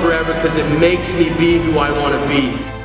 forever because it makes me be who I want to be.